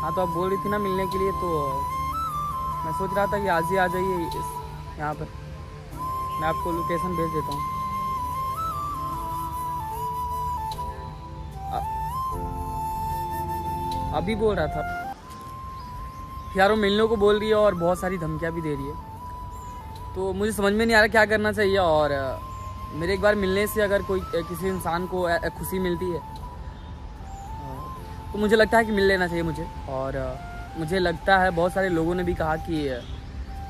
हाँ तो आप बोल रही थी ना मिलने के लिए तो मैं सोच रहा था कि आज ही आ जाइए इस यहाँ पर। मैं आपको लोकेशन भेज देता हूँ। अभी बोल रहा था। यार, वो मिलने को बोल रही है और बहुत सारी धमकियाँ भी दे रही है। तो मुझे समझ में नहीं आ रहा क्या करना चाहिए और मेरे एक बार मिलने से अगर कोई, किसी इंसान को खुशी मिलती है तो मुझे लगता है कि मिल लेना चाहिए मुझे। और मुझे लगता है बहुत सारे लोगों ने भी कहा कि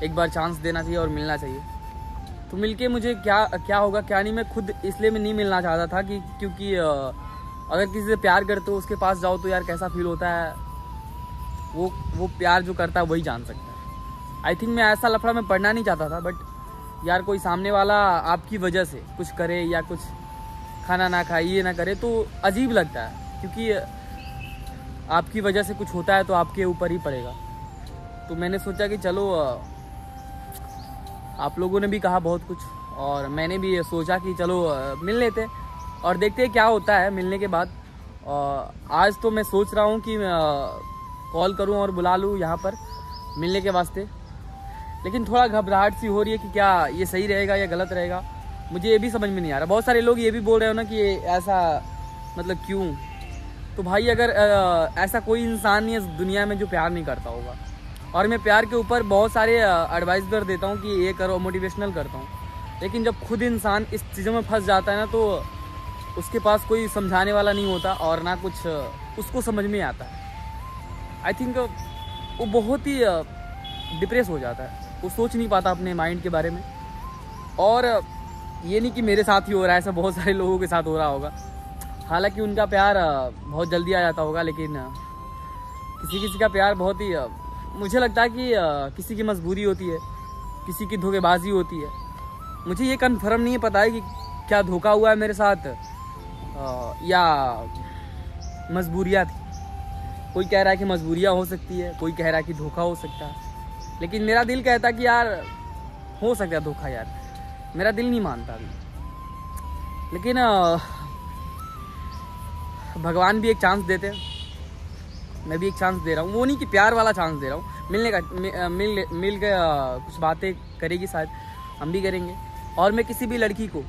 एक बार चांस देना चाहिए और मिलना चाहिए। तो मिलके मुझे क्या क्या होगा, क्या नहीं, मैं खुद इसलिए मैं नहीं मिलना चाहता था कि, क्योंकि अगर किसी से प्यार करते हो, उसके पास जाओ तो यार कैसा फील होता है। वो वो प्यार जो करता है, वही जान सकता है। आई थिंक मैं ऐसा लफड़ा मैं पढ़ना नहीं चाहता था बट यार कोई सामने वाला आपकी वजह से कुछ करे या कुछ खाना ना खाए, ये ना करे तो अजीब लगता है। क्योंकि आपकी वजह से कुछ होता है तो आपके ऊपर ही पड़ेगा। तो मैंने सोचा कि चलो आप लोगों ने भी कहा बहुत कुछ, और मैंने भी सोचा कि चलो मिल लेते और देखते हैं क्या होता है मिलने के बाद। आज तो मैं सोच रहा हूँ कि कॉल करूँ और बुला लूँ यहाँ पर मिलने के वास्ते। लेकिन थोड़ा घबराहट सी हो रही है कि क्या ये सही रहेगा या गलत रहेगा, मुझे ये भी समझ में नहीं आ रहा। बहुत सारे लोग ये भी बोल रहे हो ना कि ऐसा मतलब क्यों? तो भाई अगर ऐसा कोई इंसान नहीं है दुनिया में जो प्यार नहीं करता होगा। और मैं प्यार के ऊपर बहुत सारे एडवाइस कर देता हूँ कि ये करो मोटिवेशनल करता हूँ। लेकिन जब खुद इंसान इस चीज़ों में फंस जाता है ना तो उसके पास कोई समझाने वाला नहीं होता और ना कुछ उसको समझ में आता है। आई थिंक वो बहुत ही डिप्रेस हो जाता है। वो सोच नहीं पाता अपने माइंड के बारे में। और ये नहीं कि मेरे साथ ही हो रहा है, ऐसा बहुत सारे लोगों के साथ हो रहा होगा। हालाँकि उनका प्यार बहुत जल्दी आ जाता होगा, लेकिन किसी किसी का प्यार बहुत ही मुझे लगता है कि किसी की मजबूरी होती है, किसी की धोखेबाजी होती है। मुझे ये कन्फर्म नहीं पता है कि क्या धोखा हुआ है मेरे साथ या मजबूरियाँ थी कोई कह रहा है कि मजबूरियाँ हो सकती है, कोई कह रहा है कि धोखा हो सकता है। लेकिन मेरा दिल कहता कि यार, हो सकता है धोखा यार। मेरा दिल नहीं मानता। अभी लेकिन भगवान भी एक चांस देते हैं। मैं भी एक चांस दे रहा हूँ। वो नहीं कि प्यार वाला चांस दे रहा हूँ। मिलने का मि, मिल मिल के कुछ बातें करेगी शायद। हम भी करेंगे। और मैं किसी भी लड़की को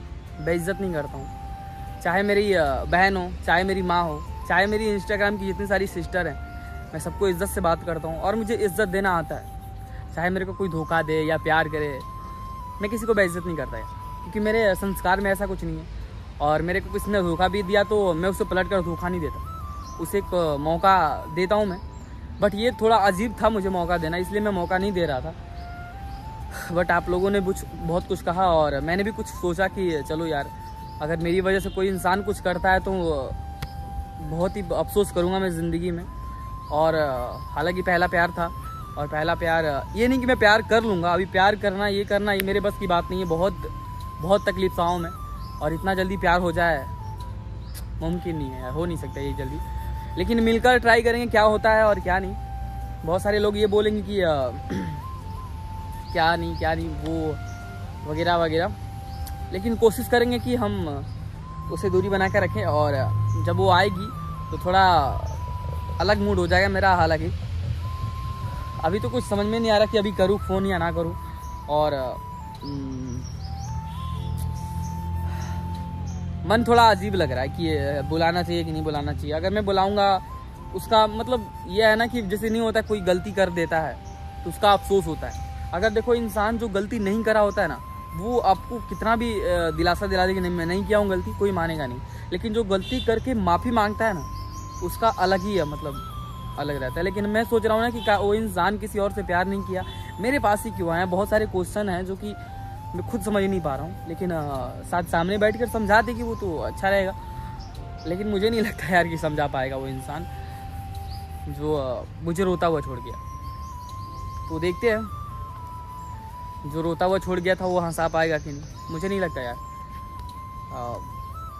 बेइज्जत नहीं करता हूँ। चाहे मेरी बहन हो चाहे मेरी माँ हो चाहे मेरी इंस्टाग्राम की जितनी सारी सिस्टर हैं मैं सबको इज़्ज़त से बात करता हूँ। और मुझे इज़्ज़त देना आता है। चाहे मेरे को कोई धोखा दे या प्यार करे मैं किसी को बेइज्जत नहीं करता क्योंकि मेरे संस्कार में ऐसा कुछ नहीं है। और मेरे को किसी ने धोखा भी दिया तो मैं उसे पलट कर धोखा नहीं देता। उसे एक मौका देता हूँ मैं। बट ये थोड़ा अजीब था मुझे मौका देना, इसलिए मैं मौका नहीं दे रहा था। बट आप लोगों ने कुछ, बहुत कुछ कहा और मैंने भी कुछ सोचा कि चलो यार, अगर मेरी वजह से कोई इंसान कुछ करता है तो बहुत ही अफसोस करूँगा मैं ज़िंदगी में। और हालाँकि पहला प्यार था और पहला प्यार ये नहीं कि मैं प्यार कर लूँगा, अभी प्यार करना, ये करना, ये मेरे बस की बात नहीं है, बहुत बहुत तकलीफ़ साओं में। और इतना जल्दी प्यार हो जाए मुमकिन नहीं है हो नहीं सकता ये जल्दी। लेकिन मिलकर ट्राई करेंगे क्या होता है और क्या नहीं। बहुत सारे लोग ये बोलेंगे कि आ, क्या नहीं क्या नहीं वो वगैरह वगैरह। लेकिन कोशिश करेंगे कि हम उसे दूरी बना कर रखें और जब वो आएगी तो थोड़ा अलग मूड हो जाएगा मेरा हालाँकि। अभी तो कुछ समझ में नहीं आ रहा कि अभी करूँ फ़ोन या ना करूँ। और मन थोड़ा अजीब लग रहा है कि बुलाना चाहिए कि नहीं बुलाना चाहिए। अगर मैं बुलाऊँगा, उसका मतलब ये है ना कि जैसे नहीं होता, कोई गलती कर देता है तो उसका अफसोस होता है। अगर देखो, इंसान जो गलती नहीं करा होता है ना, वो आपको कितना भी दिलासा दिला दे कि नहीं, मैं नहीं किया हूँ गलती, कोई मानेगा नहीं। लेकिन जो गलती करके माफ़ी माँगता है ना, उसका अलग ही है मतलब अलग रहता है। लेकिन मैं सोच रहा हूँ ना कि वो इंसान किसी और से प्यार नहीं किया। मेरे पास ही क्यों आए बहुत सारे क्वेश्चन हैं जो कि मैं खुद समझ नहीं पा रहा हूँ। लेकिन साथ सामने बैठ कर समझा दे कि वो तो अच्छा रहेगा। लेकिन मुझे नहीं लगता यार कि समझा पाएगा वो इंसान। जो मुझे रोता हुआ छोड़ गया। तो देखते हैं। जो रोता हुआ छोड़ गया था वो हंसा पाएगा कि नहीं? मुझे नहीं लगता यार।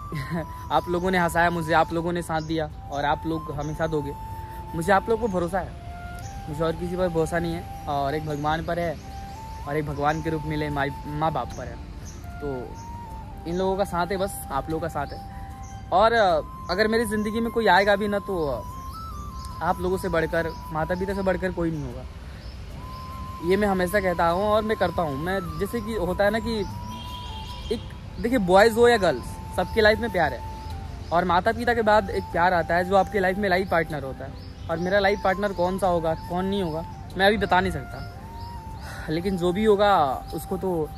आप लोगों ने हंसाया, मुझे आप लोगों ने साथ दिया और आप लोग हमेशा दोगे। मुझे आप लोगों को भरोसा है। मुझे और किसी पर भरोसा नहीं है और एक भगवान पर है। और एक भगवान के रूप मिले, माई माँ बाप पर है। तो इन लोगों का साथ है बस, आप लोगों का साथ है। और अगर मेरी ज़िंदगी में कोई आएगा भी ना तो आप लोगों से बढ़कर माता पिता से बढ़कर कोई नहीं होगा। ये मैं हमेशा कहता हूँ और मैं करता हूँ। मैं, जैसे कि होता है ना कि एक, देखिए बॉयज़ हो या गर्ल्स सबके लाइफ में प्यार है। और माता पिता के बाद एक प्यार आता है जो आपके लाइफ में लाइफ पार्टनर होता है। और मेरा लाइफ पार्टनर कौन सा होगा, कौन नहीं होगा, मैं अभी बता नहीं सकता। लेकिन जो भी होगा, उसको तो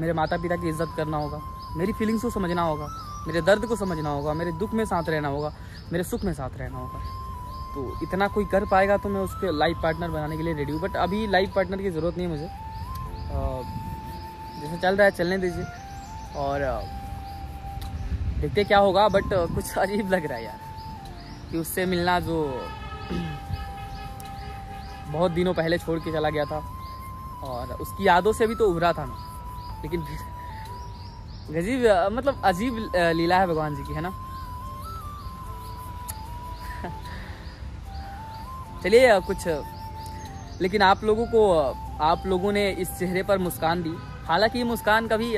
मेरे माता पिता की इज़्ज़त करना होगा। मेरी फीलिंग्स को समझना होगा, मेरे दर्द को समझना होगा, मेरे दुख में साथ रहना होगा, मेरे सुख में साथ रहना होगा। तो इतना कोई कर पाएगा तो मैं उसके लाइफ पार्टनर बनाने के लिए रेडी हूँ। बट अभी लाइफ पार्टनर की ज़रूरत नहीं है मुझे। जैसे चल रहा है, चलने दीजिए। और देखते क्या होगा बट कुछ अजीब लग रहा है यार। कि उससे मिलना जो बहुत दिनों पहले छोड़ के चला गया था। और उसकी यादों से भी तो उभरा था मैं लेकिन गजीब मतलब अजीब लीला है भगवान जी की, है ना? चलिए कुछ लेकिन आप लोगों को आप लोगों ने इस चेहरे पर मुस्कान दी। हालाँकि ये मुस्कान कभी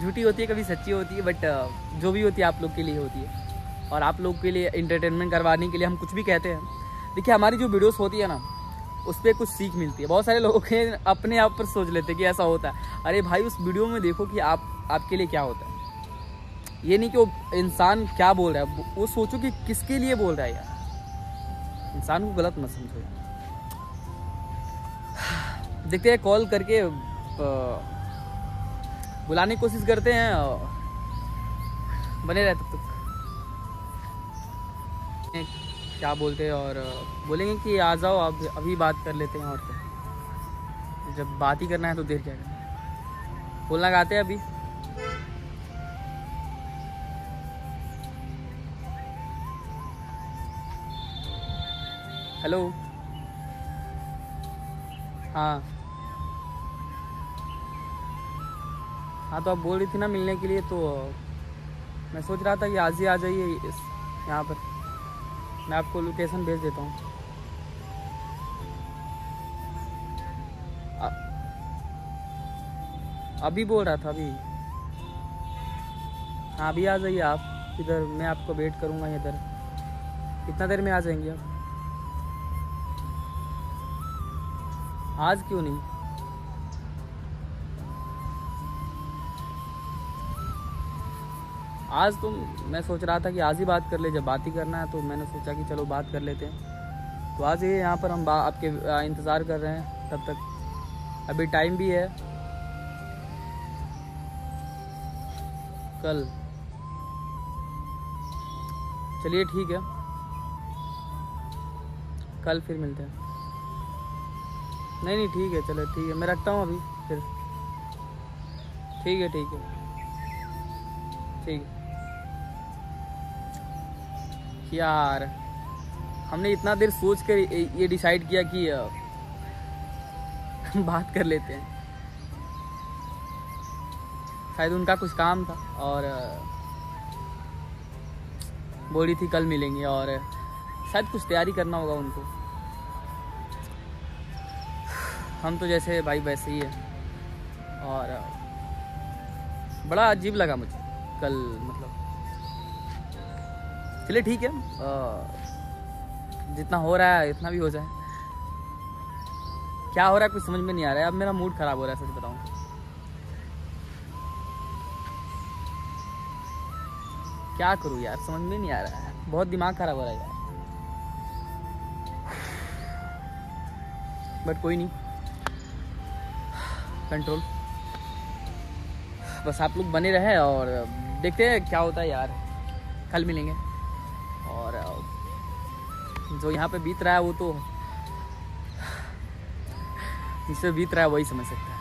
झूठी होती है, कभी सच्ची होती है बट जो भी होती है आप लोग के लिए होती है। और आप लोग के लिए इंटरटेनमेंट करवाने के लिए हम कुछ भी कहते हैं। देखिए, हमारी जो वीडियोस होती है ना उस पर कुछ सीख मिलती है। बहुत सारे लोग अपने आप पर सोच लेते हैं कि ऐसा होता है। अरे भाई, उस वीडियो में देखो कि आप, आपके लिए क्या होता है। ये नहीं कि वो इंसान क्या बोल रहा है, वो सोचो कि किसके लिए बोल रहा है यार। इंसान को गलत मत समझो देखते हैं, कॉल करके बुलाने की कोशिश करते हैं बने रहे तब तक। क्या बोलते हैं, और बोलेंगे कि आ जाओ अब, अभी बात कर लेते हैं और क्या। जब बात ही करना है तो देर क्या करना बोलना गाते हैं अभी। हेलो। हाँ। हाँ तो आप बोल रही थी ना मिलने के लिए तो मैं सोच रहा था कि आज ही आ जाइए यहाँ पर। मैं आपको लोकेशन भेज देता हूँ। अभी बोल रहा था, अभी। हाँ अभी आ जाइए आप। इधर मैं आपको वेट करूँगा इधर। कितना देर में आ जाएँगे आप। आज क्यों नहीं? आज तो मैं सोच रहा था कि आज ही बात कर ले, जब बात ही करना है तो मैंने सोचा कि चलो बात कर लेते हैं। तो आज ये यहाँ पर हम आपके इंतज़ार कर रहे हैं, तब तक। अभी टाइम भी है। कल। चलिए ठीक है। कल फिर मिलते हैं। नहीं नहीं, ठीक है, चलो ठीक है। मैं रखता हूँ अभी, फिर। ठीक है ठीक है। ठीक है। यार, हमने इतना देर सोच कर ये डिसाइड किया कि बात कर लेते हैं। शायद उनका कुछ काम था और बोली थी, कल मिलेंगे और, शायद कुछ तैयारी करना होगा उनको। हम तो जैसे भाई वैसे ही है। और बड़ा अजीब लगा मुझे कल मतलब। चलिए ठीक है। जितना हो रहा है, इतना भी हो जाए। क्या हो रहा है कुछ समझ में नहीं आ रहा है। अब मेरा मूड खराब हो रहा है, सच बताऊँ। क्या करूँ यार? समझ में नहीं आ रहा है। बहुत दिमाग खराब हो रहा है यार। बट कोई नहीं। कंट्रोल बस आप लोग बने रहे और देखते हैं क्या होता है यार। कल मिलेंगे। और जो यहाँ पे बीत रहा है वो तो जिससे बीत रहा है वही समझ सकता है।